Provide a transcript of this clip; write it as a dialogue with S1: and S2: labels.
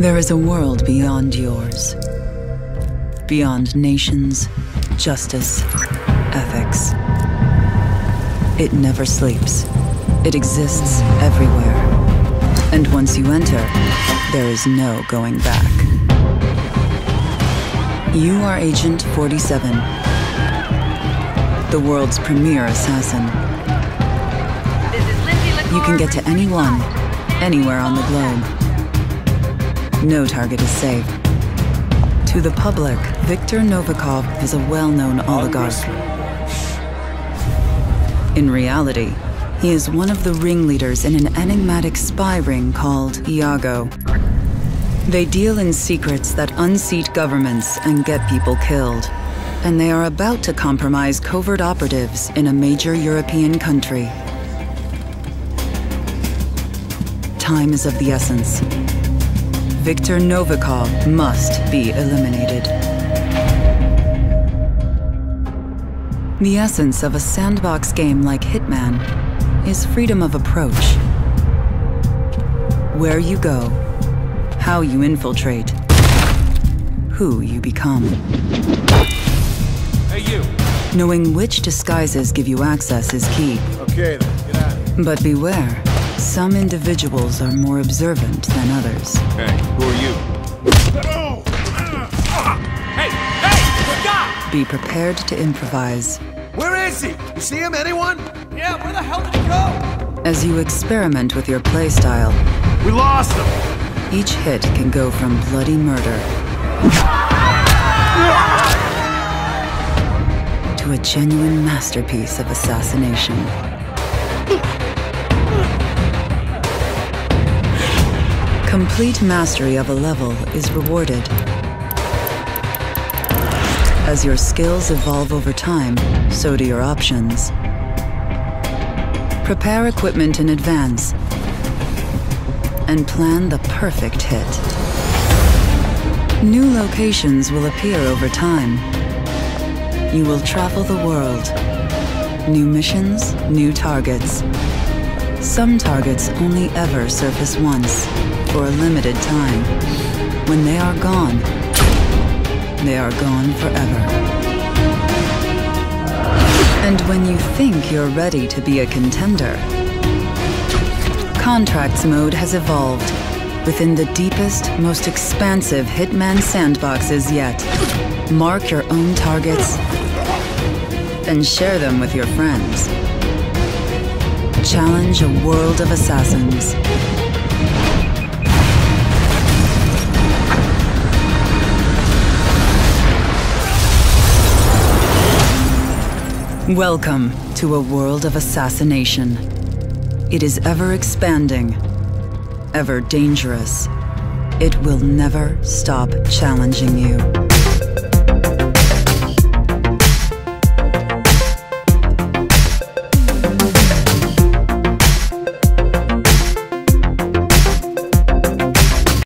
S1: There is a world beyond yours. Beyond nations, justice, ethics. It never sleeps. It exists everywhere. And once you enter, there is no going back. You are Agent 47, the world's premier assassin. You can get to anyone, anywhere on the globe. No target is safe. To the public, Viktor Novikov is a well-known oligarch. In reality, he is one of the ringleaders in an enigmatic spy ring called Iago. They deal in secrets that unseat governments and get people killed. And they are about to compromise covert operatives in a major European country. Time is of the essence. Viktor Novikov must be eliminated. The essence of a sandbox game like Hitman is freedom of approach. Where you go, how you infiltrate, who you become.
S2: Hey, you!
S1: Knowing which disguises give you access is key.
S2: Okay, then, get out of here.
S1: But beware. Some individuals are more observant than others.
S2: Hey, who are you? Hey, hey! Look out!
S1: Be prepared to improvise.
S2: Where is he? You see him, anyone? Yeah, where the hell did he go?
S1: As you experiment with your playstyle,
S2: We lost him!
S1: each hit can go from bloody murder to a genuine masterpiece of assassination. Complete mastery of a level is rewarded. As your skills evolve over time, so do your options. Prepare equipment in advance and plan the perfect hit. New locations will appear over time. You will travel the world. New missions, new targets. Some targets only ever surface once, for a limited time. When they are gone, they are gone forever. And when you think you're ready to be a contender, Contracts mode has evolved within the deepest, most expansive Hitman sandboxes yet. Mark your own targets and share them with your friends. Challenge a world of assassins. Welcome to a world of assassination. It is ever expanding, ever dangerous. It will never stop challenging you.